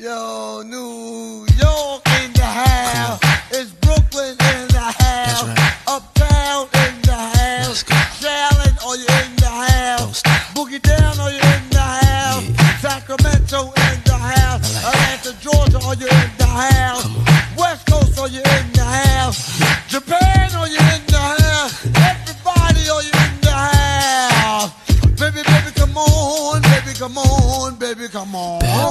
Yo, New York in the house. It's Brooklyn in the house. Right. Uptown in the house. Shaolin, are you in the house? Boogie Down, are you in the house? Yeah. Sacramento in the house. Like Atlanta. Georgia, are you in the house? West Coast, are you in the house? Japan, are you in the house? Everybody, are you in the house? Baby, baby, come on. Baby, come on. Baby, come on. Bad.